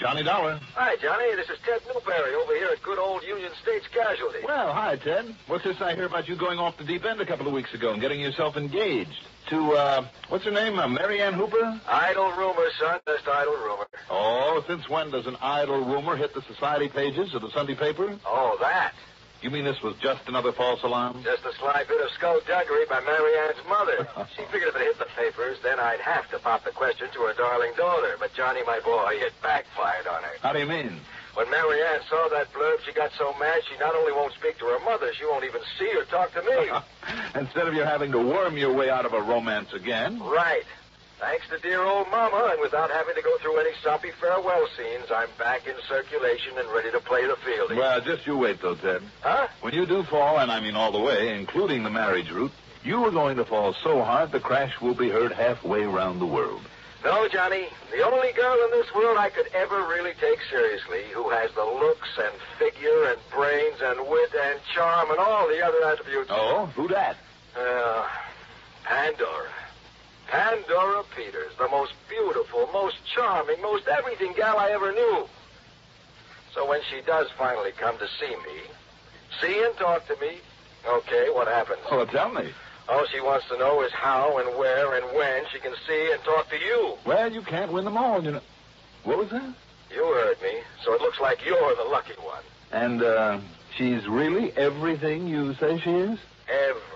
Johnny Dollar. Hi, Johnny. This is Ted Newberry over here at good old Union States Casualty. Well, hi, Ted. What's this I hear about you going off the deep end a couple of weeks ago and getting yourself engaged? To, uh, what's her name? Uh, Mary Ann Hooper? Idle rumor, son. Just idle rumor. Oh, since when does an idle rumor hit the society pages of the Sunday paper? Oh, that. You mean this was just another false alarm? Just a sly bit of skullduggery by Mary Ann's mother. she figured if it hit the papers, then I'd have to pop the question to her darling daughter. But Johnny, my boy, it backfired on her. How do you mean? When Mary Ann saw that blurb, she got so mad she not only won't speak to her mother, she won't even see or talk to me. Instead of you having to worm your way out of a romance again. right. Thanks to dear old Mama, and without having to go through any soppy farewell scenes, I'm back in circulation and ready to play the fielding. Well, just you wait, though, Ted. Huh? When you do fall, and I mean all the way, including the marriage route, you are going to fall so hard the crash will be heard halfway around the world. No, Johnny. The only girl in this world I could ever really take seriously, who has the looks and figure and brains and wit and charm and all the other attributes. Oh, who that? Uh, Pandora. Pandora Peters, the most beautiful, most charming, most everything gal I ever knew. So when she does finally come to see me, see and talk to me, okay, what happens? Oh, tell me. All she wants to know is how and where and when she can see and talk to you. Well, you can't win them all, you know. What was that? You heard me, so it looks like you're the lucky one. And, uh, she's really everything you say she is? Everything.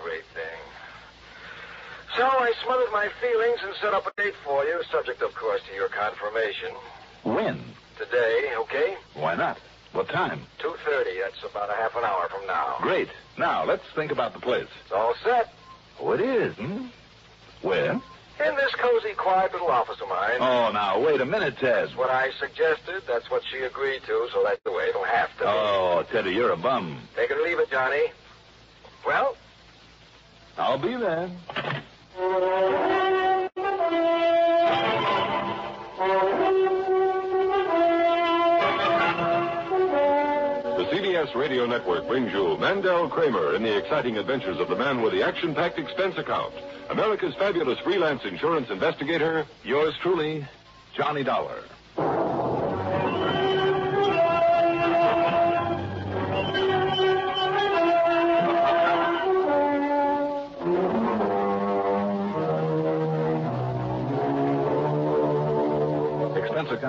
So I smothered my feelings and set up a date for you, subject, of course, to your confirmation. When? Today, okay? Why not? What time? 2.30. That's about a half an hour from now. Great. Now, let's think about the place. It's all set. Oh, it is, hmm? Where? In this cozy, quiet little office of mine. Oh, now, wait a minute, Ted. That's what I suggested. That's what she agreed to, so that's the way it'll have to be. Oh, Teddy, you're a bum. Take it or leave it, Johnny. Well, I'll be there. The CBS Radio Network brings you Mandel Kramer in the exciting adventures of the man with the action-packed expense account. America's fabulous freelance insurance investigator. Yours truly, Johnny Dollar.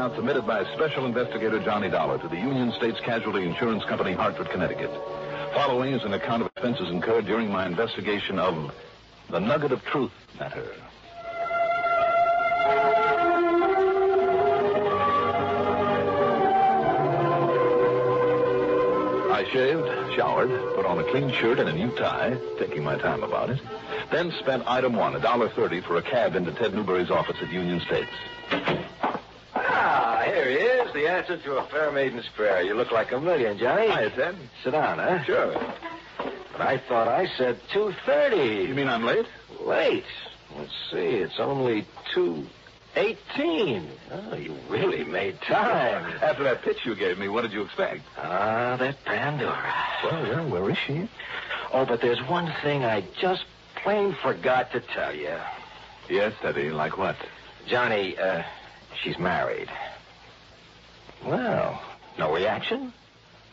Account submitted by Special Investigator Johnny Dollar to the Union States Casualty Insurance Company, Hartford, Connecticut. Following is an account of expenses incurred during my investigation of the Nugget of Truth matter. I shaved, showered, put on a clean shirt and a new tie, taking my time about it. Then spent item one, a dollar thirty for a cab into Ted Newberry's office at Union States. Here he is, the answer to a fair maiden's prayer. You look like a million, Johnny. Hiya, Ted. Sit down, huh? Sure. But I thought I said 2.30. You mean I'm late? Late. Let's see, it's only 2.18. Oh, you really made time. After that pitch you gave me, what did you expect? Ah, that Pandora. Well, well, where is she? Oh, but there's one thing I just plain forgot to tell you. Yes, Teddy. Like what? Johnny, uh, she's married. Well, no reaction?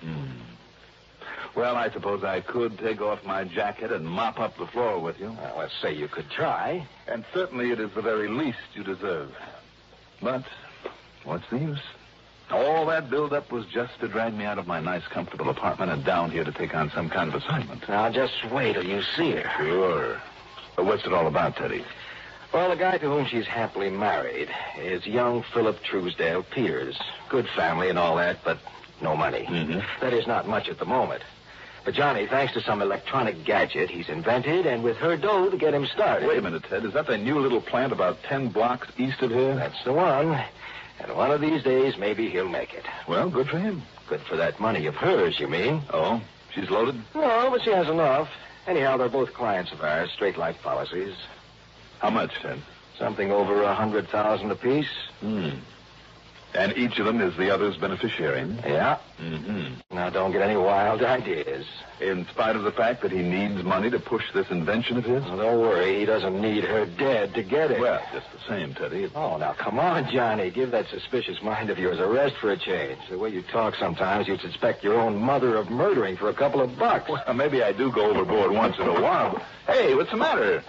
Hmm. Well, I suppose I could take off my jacket and mop up the floor with you. Well, let's say you could try. And certainly it is the very least you deserve. But what's the use? All that build-up was just to drag me out of my nice, comfortable apartment and down here to take on some kind of assignment. Now, just wait till you see her. Sure. But what's it all about, Teddy? Well, the guy to whom she's happily married is young Philip Truesdale Peters. Good family and all that, but no money. Mhm. That is not much at the moment. But Johnny, thanks to some electronic gadget he's invented, and with her dough to get him started. Wait a minute, Ted. Is that the new little plant about ten blocks east of here? That's the one. And one of these days, maybe he'll make it. Well, good for him. Good for that money of hers, you mean? Oh, she's loaded? No, but she has enough. Anyhow, they're both clients of ours, straight life policies. How much, Ted? Something over a hundred thousand apiece. Hmm. And each of them is the other's beneficiary. Yeah. Mm-hmm. Now, don't get any wild ideas. In spite of the fact that he needs money to push this invention of his? Well, don't worry. He doesn't need her dead to get it. Well, just the same, Teddy. Oh, now, come on, Johnny. Give that suspicious mind of yours a rest for a change. The way you talk sometimes, you'd suspect your own mother of murdering for a couple of bucks. Well, maybe I do go overboard once in a while. But... Hey, what's the matter?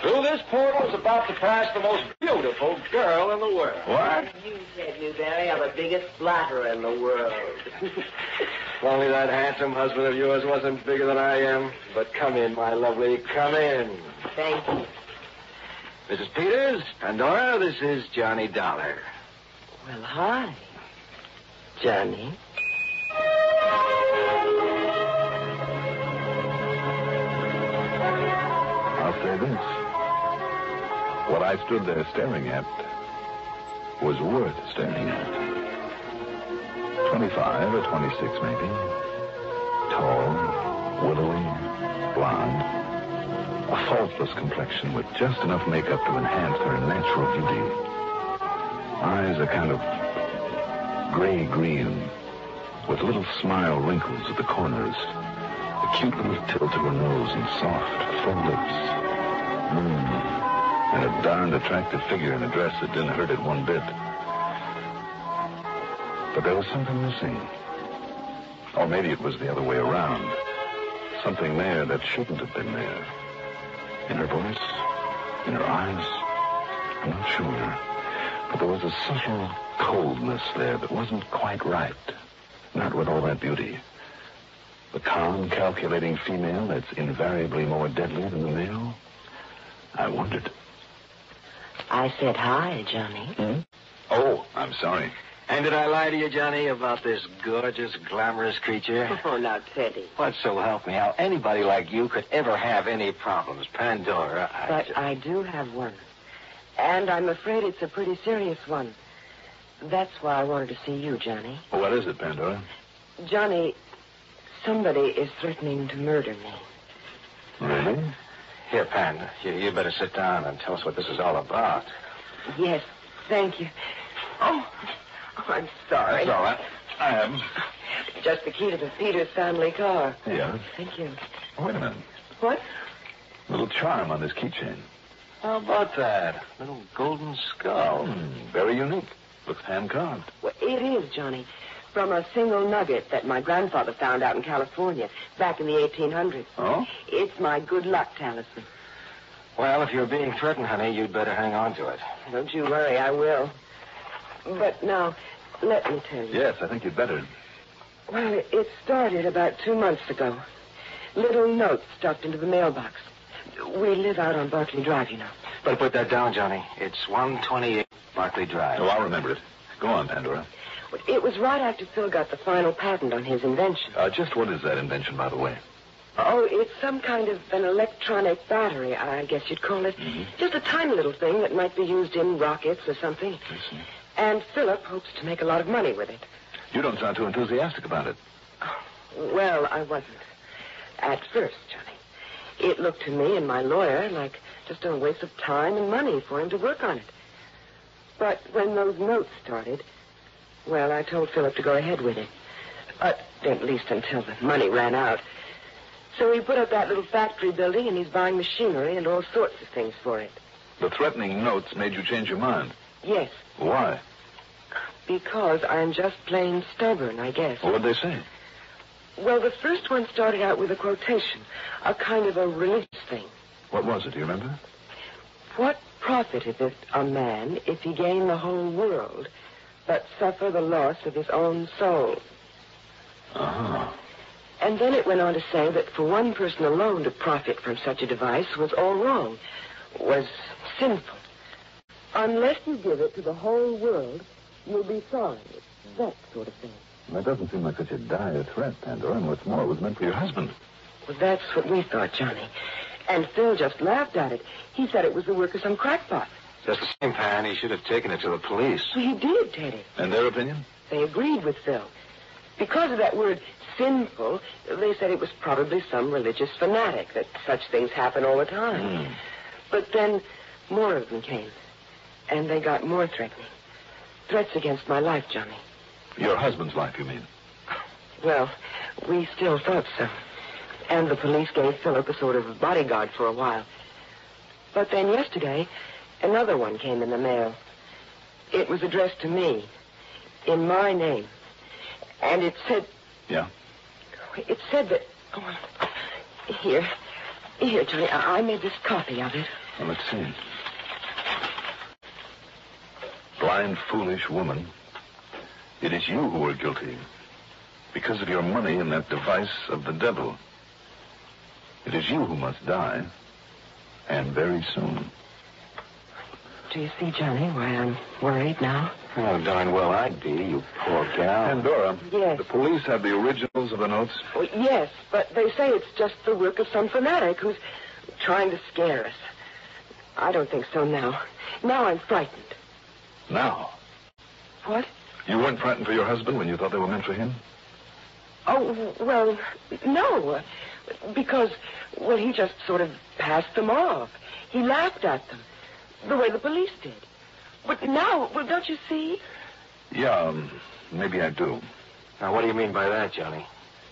Through this portal is about to pass the most beautiful girl in the world. What? You said you Barry are the biggest flatterer in the world. If only that handsome husband of yours wasn't bigger than I am. But come in, my lovely. Come in. Thank you. Mrs. Peters, Pandora, this is Johnny Dollar. Well, hi, Johnny. I'll say this. What I stood there staring at was worth staring at. 25 or 26, maybe. Tall, willowy, blonde. A faultless complexion with just enough makeup to enhance her natural beauty. Eyes a kind of gray-green with little smile wrinkles at the corners. A cute little tilt to her nose and soft, full lips. Mmm. And a darned attractive figure in a dress that didn't hurt it one bit. But there was something missing. Or maybe it was the other way around. Something there that shouldn't have been there. In her voice, in her eyes, I'm not sure. But there was a subtle coldness there that wasn't quite right. Not with all that beauty. The calm, calculating female that's invariably more deadly than the male? I wondered. I said hi, Johnny. Hmm? Oh, I'm sorry. And did I lie to you, Johnny, about this gorgeous, glamorous creature? Oh, now, Teddy. What so help me? How anybody like you could ever have any problems? Pandora, I But ju- I do have one. And I'm afraid it's a pretty serious one. That's why I wanted to see you, Johnny. What is it, Pandora? Johnny, somebody is threatening to murder me. Really? Here, Pan, you, you better sit down and tell us what this is all about. Yes, thank you. Oh, oh I'm sorry. That's all right. I am. Just the key to the Peters family car. Yeah. Thank you. Wait a minute. What? A Little charm on this keychain. How about that? Little golden skull. Hmm, very unique. Looks hand-carved. Well, it is, Johnny. From a single nugget that my grandfather found out in California back in the 1800s. Oh? It's my good luck talisman. Well, if you're being threatened, honey, you'd better hang on to it. Don't you worry, I will. But now, let me tell you. Yes, I think you'd better. Well, it started about two months ago. Little notes stuffed into the mailbox. We live out on Barclay Drive, you know. Better put that down, Johnny. It's 128 Barclay Drive. Oh, I'll remember it. Go on, Pandora. It was right after Phil got the final patent on his invention. Uh, just what is that invention, by the way? Oh, it's some kind of an electronic battery, I guess you'd call it. Just a tiny little thing that might be used in rockets or something. I see. And Philip hopes to make a lot of money with it. You don't sound too enthusiastic about it. Well, I wasn't. At first, Johnny. It looked to me and my lawyer like just a waste of time and money for him to work on it. But when those notes started, well, I told Philip to go ahead with it. But at least until the money ran out. So he put up that little factory building and he's buying machinery and all sorts of things for it. The threatening notes made you change your mind. Yes, Why? because I'm just plain stubborn, I guess. What did they say? Well, the first one started out with a quotation, a kind of a religious thing. What was it? Do you remember? What profiteth it a man if he gain the whole world, but suffer the loss of his own soul? Uh-huh. And then it went on to say that for one person alone to profit from such a device was all wrong, was sinful. Unless you give it to the whole world, you'll be sorry. That sort of thing. That doesn't seem like such a dire threat, Pandora. And what's more, it was meant for your husband. Well, that's what we thought, Johnny. And Phil just laughed at it. He said it was the work of some crackpot. Just the same, Pan, he should have taken it to the police. He did, Teddy. And their opinion? They agreed with Phil. Because of that word sinful, they said it was probably some religious fanatic, that such things happen all the time. Hmm. But then more of them came, and they got more threatening. threats against my life, Johnny. Your husband's life, you mean? Well, we still thought so. And the police gave Philip a sort of bodyguard for a while. But then yesterday, another one came in the mail. It was addressed to me, in my name. And it said, Yeah? it said that. Oh, here. Here, Johnny, I, I made this copy of it. Well, let's see. Blind, foolish woman. It is you who are guilty. Because of your money and that device of the devil. It is you who must die. And very soon. Do you see, Johnny, why I'm worried now? Oh, darn well I'd be, you poor gal. Pandora. Yes. The police have the originals of the notes. Well, yes, but they say it's just the work of some fanatic who's trying to scare us. I don't think so now. Now I'm frightened. Now. What? You weren't frightened for your husband when you thought they were meant for him? Oh, well, no. Because, well, he just sort of passed them off. He laughed at them, the way the police did. But now, well, don't you see? Yeah, um, maybe I do. Now, what do you mean by that, Johnny?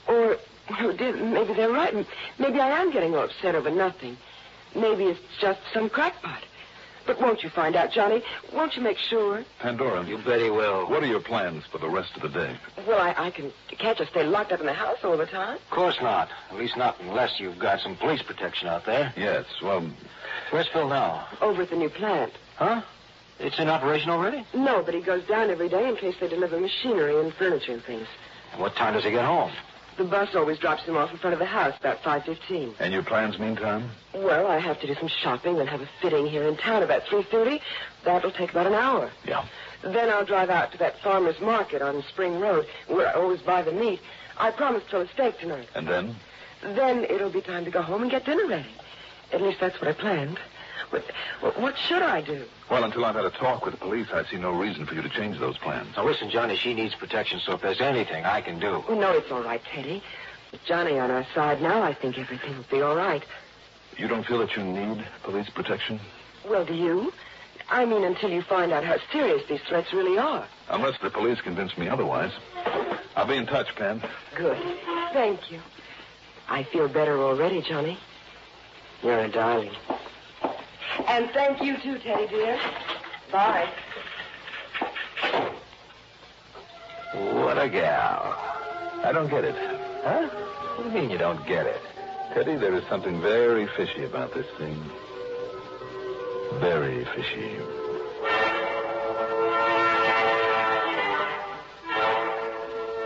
Or, oh, dear, maybe they're right. Maybe I am getting all upset over nothing. Maybe it's just some crackpot. But won't you find out, Johnny? Won't you make sure? Pandora, You bet he will. what are your plans for the rest of the day? Well, I, I can can't just stay locked up in the house all the time. Of course not. At least not unless you've got some police protection out there. Yes, well, Where's Phil now? Over at the new plant. Huh? It's in operation already? No, but he goes down every day in case they deliver machinery and furniture and things. And what time does he get home? The bus always drops him off in front of the house about 5.15. and your plans meantime? Well, I have to do some shopping and have a fitting here in town about 3.30. That'll take about an hour. Yeah. Then I'll drive out to that farmer's market on Spring Road where I always buy the meat. I promised Phil a steak tonight. And then? Then it'll be time to go home and get dinner ready. At least that's what I planned. But what should I do? Well, until I've had a talk with the police, I see no reason for you to change those plans. Now, listen, Johnny, she needs protection, so if there's anything I can do. Oh, no, it's all right, Teddy. With Johnny on our side now, I think everything will be all right. You don't feel that you need police protection? Well, do you? I mean, until you find out how serious these threats really are. Unless the police convince me otherwise. I'll be in touch, Pan. Good. Thank you. I feel better already, Johnny. You're a darling. And thank you, too, Teddy, dear. Bye. What a gal. I don't get it. Huh? What do you mean you don't get it? Teddy, there is something very fishy about this thing. Very fishy.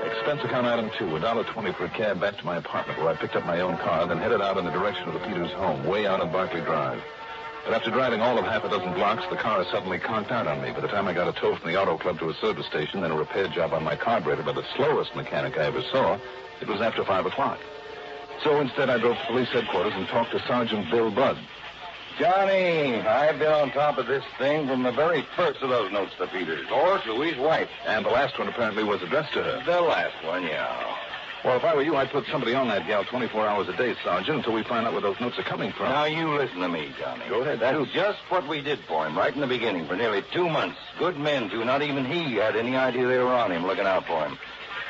Expense account item two, a dollar twenty for a cab back to my apartment where I picked up my own car, then headed out in the direction of the Peters home, way out on Barclay Drive. But after driving all of half a dozen blocks, the car suddenly conked out on me. By the time I got a tow from the auto club to a service station, then a repair job on my carburetor by the slowest mechanic I ever saw, it was after five o'clock. So instead, I drove to police headquarters and talked to Sergeant Bill Budd. Johnny, I've been on top of this thing from the very first of those notes to Peters, or to his wife. And the last one apparently was addressed to her. The last one, yeah. Well, if I were you, I'd put somebody on that gal 24 hours a day, Sergeant, until we find out where those notes are coming from. Now, you listen to me, Johnny. Go ahead, That's just what we did for him right in the beginning for nearly two months. Good men, too. Not even he had any idea they were on him, looking out for him.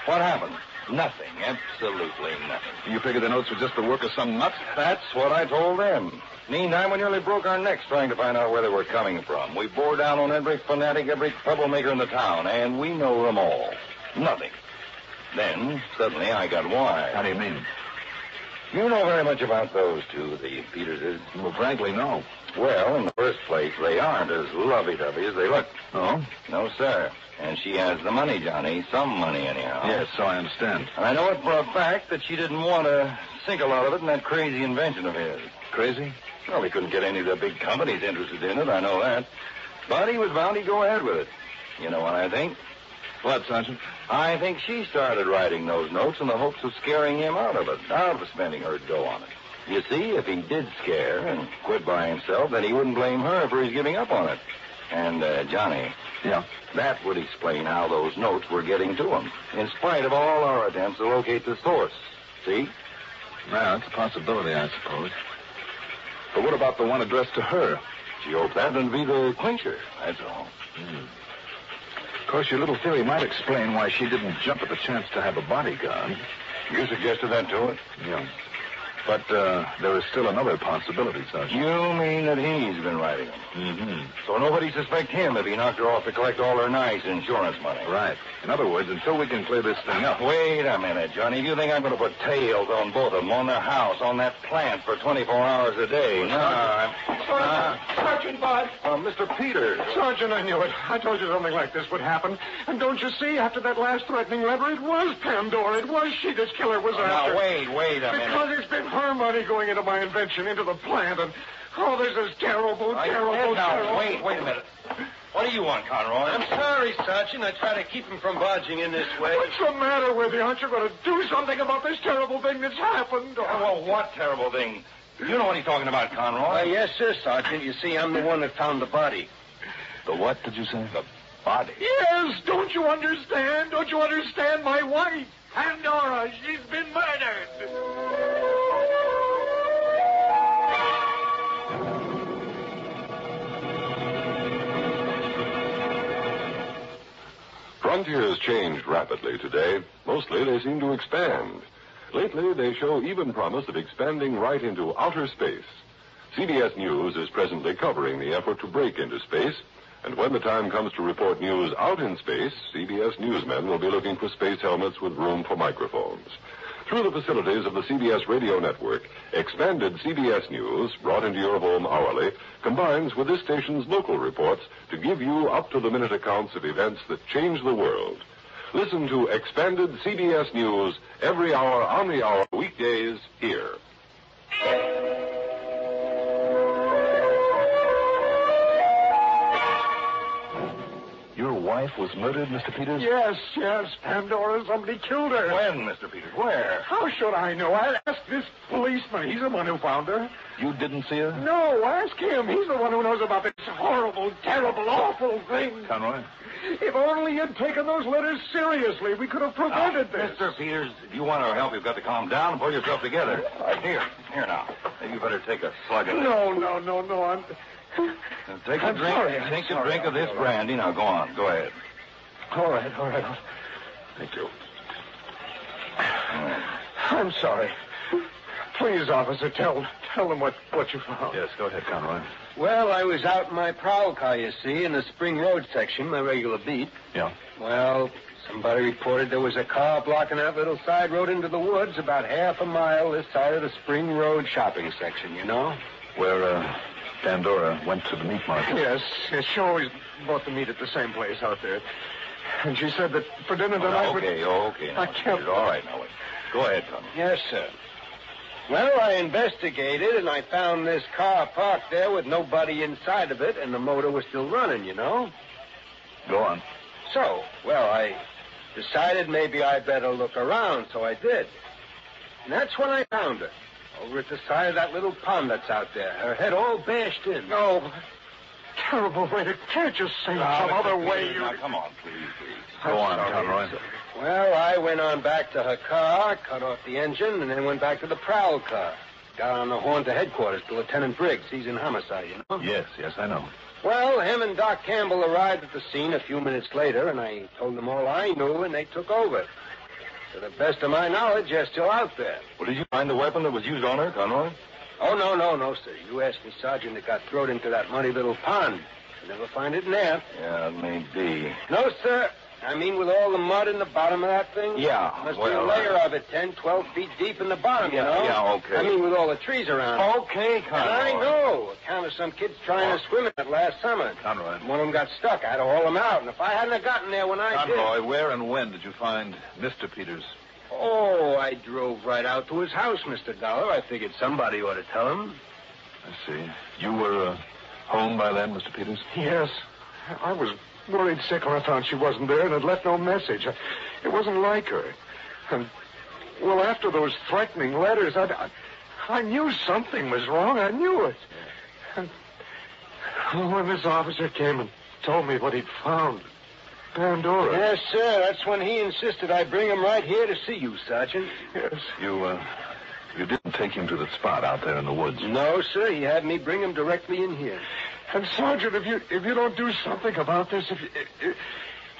What happened? Nothing. Absolutely nothing. You figure the notes were just the work of some nut? That's what I told them. Meantime, we nearly broke our necks trying to find out where they were coming from. We bore down on every fanatic, every troublemaker in the town, and we know them all. Nothing. Then, suddenly, I got wise. How do you mean? You know very much about those two, the Peterses. Well, frankly, no. Well, in the first place, they aren't as lovey-dovey as they look. Oh? No, sir. And she has the money, Johnny. Some money, anyhow. Yes, so I understand. And I know it for a fact that she didn't want to sink a lot of it in that crazy invention of his. Crazy? Well, he couldn't get any of the big companies interested in it, I know that. But he was bound he'd go ahead with it. You know what I think? What, Sergeant? I think she started writing those notes in the hopes of scaring him out of it, out of spending her dough on it. You see, if he did scare and quit by himself, then he wouldn't blame her for his giving up on it. And, uh, Johnny, Yeah. that would explain how those notes were getting to him, in spite of all our attempts to locate the source. See? Well, that's a possibility, I suppose. But what about the one addressed to her? She hoped that would be the clincher, that's all. Of course, your little theory might explain why she didn't jump at the chance to have a bodyguard. You suggested that to her? Yeah. But uh, there is still another possibility, Sergeant. You mean that he's been writing them? Mm-hmm. So nobody suspect him if he knocked her off to collect all her nice insurance money. Right. In other words, until we can clear this thing up. Wait a minute, Johnny. You think I'm going to put tails on both of them, on their house, on that plant for 24 hours a day? No, I'm... Sergeant, Sergeant Bud. Uh, Mr. Peters. Sergeant, I knew it. I told you something like this would happen. And don't you see, after that last threatening letter, it was Pandora. It was she this killer was after. Now, wait, wait a minute. Because it's been her money going into my invention, into the plant, and oh, this is terrible, I terrible, said now, terrible. wait, wait a minute. What do you want, Conroy? I'm sorry, Sergeant. I try to keep him from barging in this way. What's the matter with you? Aren't you going to do something about this terrible thing that's happened? Oh, well, what terrible thing? You know what he's talking about, Conroy. Uh, yes, sir, Sergeant. You see, I'm the one that found the body. The what did you say? The body. Yes, don't you understand? Don't you understand? My wife, Pandora, she's been murdered. Frontiers changed rapidly today. Mostly they seem to expand. Lately, they show even promise of expanding right into outer space. CBS News is presently covering the effort to break into space, and when the time comes to report news out in space, CBS newsmen will be looking for space helmets with room for microphones. Through the facilities of the CBS radio network, expanded CBS News, brought into your home hourly, combines with this station's local reports to give you up-to-the-minute accounts of events that change the world. Listen to expanded CBS News every hour on the hour weekdays here. Wife was murdered, Mr. Peters? Yes, yes, Pandora. Somebody killed her. When, Mr. Peters? Where? How should I know? I asked this policeman. He's the one who found her. You didn't see her? No, ask him. He's the one who knows about this horrible, terrible, awful thing. Conroy? If only you'd taken those letters seriously, we could have prevented ah, this. Mr. Peters, if you want our help, you've got to calm down and pull yourself together. Here, here now. You better take a slug of. No, no, no, no. I'm. Now, Take a I'm drink. sorry, I'm Take a sorry. drink of this brandy. Now, go on. Go ahead. All right, all right. Thank you. I'm sorry. Please, officer, tell tell them what what you found. Yes, go ahead, Conroy. Well, I was out in my prowl car, you see, in the Spring Road section, my regular beat. Yeah. Well, somebody reported there was a car blocking that little side road into the woods about half a mile this side of the Spring Road shopping section, you know? Where uh, Pandora went to the meat market. Yes, yes, she always bought the meat at the same place out there. And she said that for dinner tonight. Oh, would- okay, okay. Now, I can't- All right, now, wait. Go ahead, Tommy. Yes, sir. Well, I investigated, and I found this car parked there with nobody inside of it, and the motor was still running, you know? Go on. So, well, I decided maybe I better look around, so I did. And that's when I found her. Over at the side of that little pond that's out there. Her head all bashed in. No. Terrible way to. Can't you say Now, some other way? You. Now, come on, please, please. Go on. Conroy. Well, I went on back to her car, cut off the engine, and then went back to the prowl car. Got on the horn to headquarters to Lieutenant Briggs. He's in homicide, you know? Yes, yes, I know. Well, him and Doc Campbell arrived at the scene a few minutes later, and I told them all I knew, and they took over. To the best of my knowledge, they're still out there. Well, did you find the weapon that was used on her, Conroy? Oh, no, no, no, sir. You asked the Sergeant, it got thrown into that muddy little pond. You'll never find it in there. Yeah, it may be. No, sir. I mean, with all the mud in the bottom of that thing? Yeah, Must be a layer uh, of it, 10, 12 feet deep in the bottom, you know? yeah, okay. I mean, with all the trees around it. Okay, Conroy. And I know. Account of some kids trying to swim in it last summer. Conroy. One of them got stuck. I had to haul them out. And if I hadn't have gotten there when I did... Conroy, where and when did you find Mr. Peters? Oh, I drove right out to his house, Mr. Dollar. I figured somebody ought to tell him. I see. You were uh, home by then, Mr. Peters? Yes. I was worried sick when I found she wasn't there and had left no message. It wasn't like her. And, well, after those threatening letters, I, I, I knew something was wrong. I knew it. And when this officer came and told me what he'd found, Pandora. Yes, sir. That's when he insisted I bring him right here to see you, Sergeant. Yes. You, uh, you didn't take him to the spot out there in the woods. No, sir. He had me bring him directly in here. And Sergeant, if you if you don't do something about this, if you, if,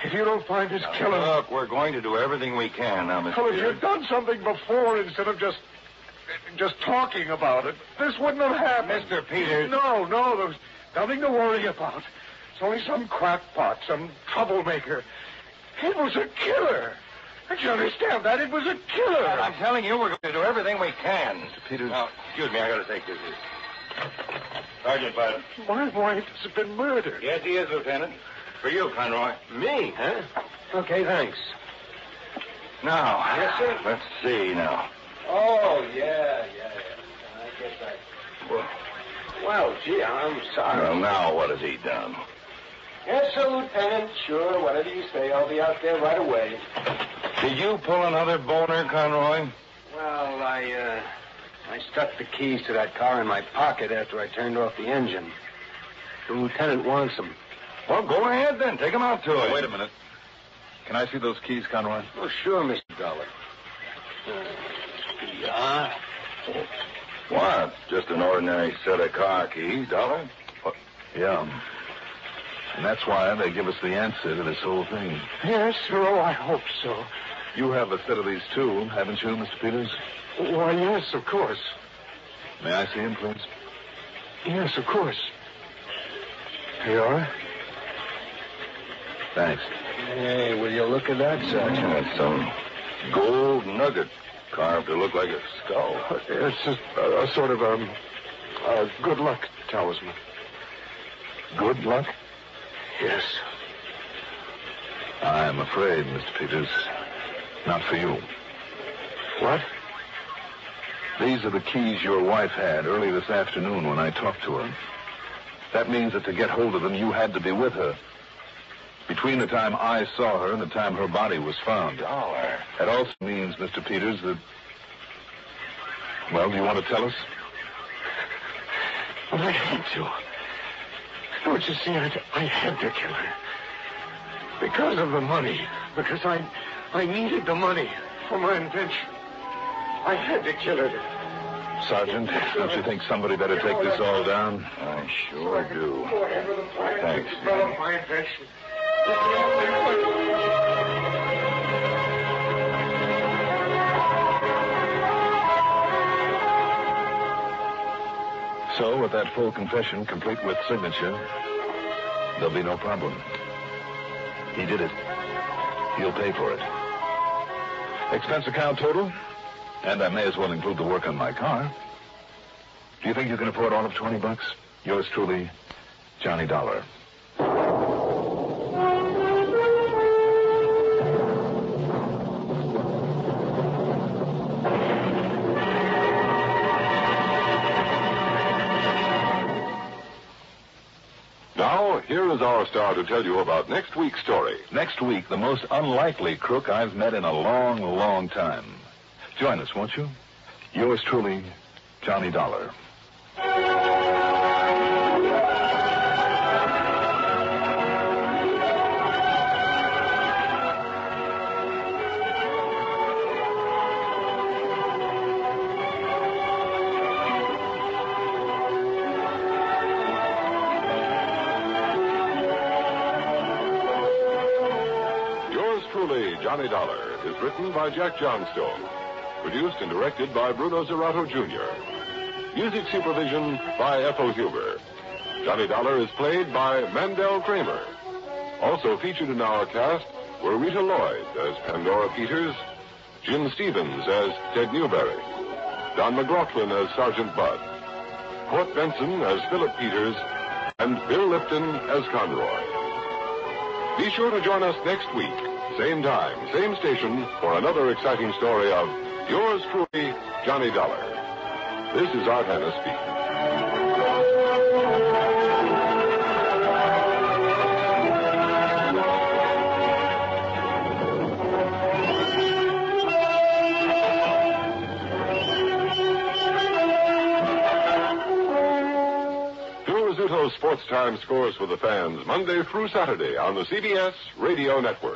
If you don't find his killer. Look, we're going to do everything we can now, Mr. Well, if you'd done something before instead of just just talking about it, this wouldn't have happened. Mr. Peters. No, no, there's nothing to worry about. It's only some crackpot, some troublemaker. It was a killer. Don't you understand that? It was a killer. I'm telling you, we're going to do everything we can. Mr. Peters. Now, excuse me, I got to take this. Sergeant Biden. My wife has been murdered. Yes, he is, Lieutenant. For you, Conroy. Me, huh? Okay, thanks. Now, Yes, sir. let's see now. Oh, yeah, yeah, yeah. I guess I. Well, well gee, I'm sorry. Well, now what has he done? Yes, sir, Lieutenant. Sure, whatever you say, I'll be out there right away. Did you pull another boner, Conroy? Well, I, uh, I stuck the keys to that car in my pocket after I turned off the engine. The lieutenant wants them. Well, go ahead then. Take him out to him. wait a minute. Can I see those keys, Conroy? Oh, sure, Mr. Dollar. Uh, yeah. What? Just an ordinary set of car keys, Dollar? Yeah. And that's why they give us the answer to this whole thing. Yes, sir. Oh, I hope so. You have a set of these too, haven't you, Mr. Peters? Why, yes, of course. May I see him, please? Yes, of course. Here you are. Thanks. Hey, will you look at that, Sergeant? That's some gold nugget carved to look like a skull. It's a, a, sort of um, a good luck talisman. Good luck? Yes. I'm afraid, Mr. Peters. Not for you. What? These are the keys your wife had early this afternoon when I talked to her. That means that to get hold of them, you had to be with her. Between the time I saw her and the time her body was found. Dollar. That also means, Mr. Peters, that. Well, do you want to tell us? Well, I had to. Don't you see, I, I had to kill her. Because of the money. Because I, I needed the money for my invention. I had to kill her. Sergeant, don't you think somebody better take this all down? I sure do. Go ahead with the plan. Thanks, Develop my invention. So, with that full confession complete with signature, there'll be no problem. He did it. He'll pay for it. Expense account total, and I may as well include the work on my car. Do you think you can afford all of 20 bucks? Yours truly, Johnny Dollar. Is our star to tell you about next week's story. Next week, the most unlikely crook I've met in a long, long time. Join us, won't you? Yours truly, Johnny Dollar. Johnny Dollar, is written by Jack Johnstone. Produced and directed by Bruno Zirato Jr. Music supervision by Ethel Huber. Johnny Dollar is played by Mandel Kramer. Also featured in our cast were Rita Lloyd as Pandora Peters, Jim Stevens as Ted Newberry, Don McLaughlin as Sergeant Bud, Court Benson as Philip Peters, and Bill Lipton as Conroy. Be sure to join us next week, same time, same station, for another exciting story of yours truly, Johnny Dollar. This is Art Hanna speaking. Sports Time scores for the fans Monday through Saturday on the CBS Radio Network.